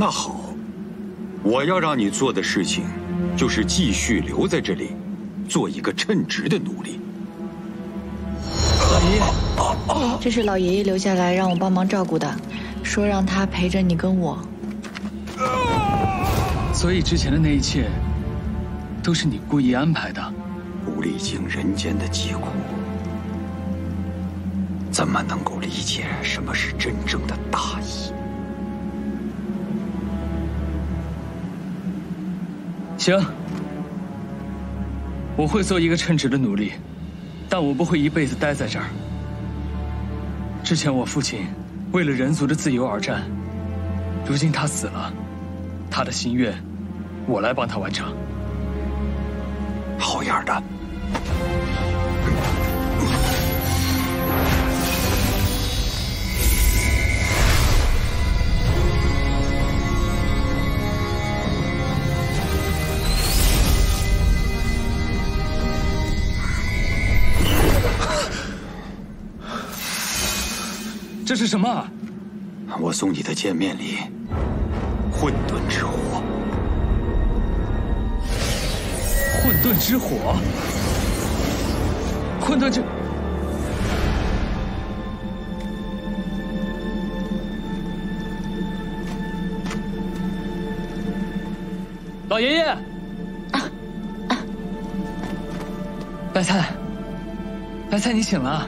那好，我要让你做的事情，就是继续留在这里，做一个称职的奴隶。老爷爷，这是老爷爷留下来让我帮忙照顾的，说让他陪着你跟我。所以之前的那一切，都是你故意安排的。不历经人间的疾苦，怎么能够理解什么是真正的大义？行，我会做一个称职的奴隶，但我不会一辈子待在这儿。之前我父亲为了人族的自由而战，如今他死了，他的心愿，我来帮他完成。好样的！这是什么？我送你的见面礼——混沌之火。混沌之火，混沌之……老爷爷，啊啊白菜，白菜，你醒了。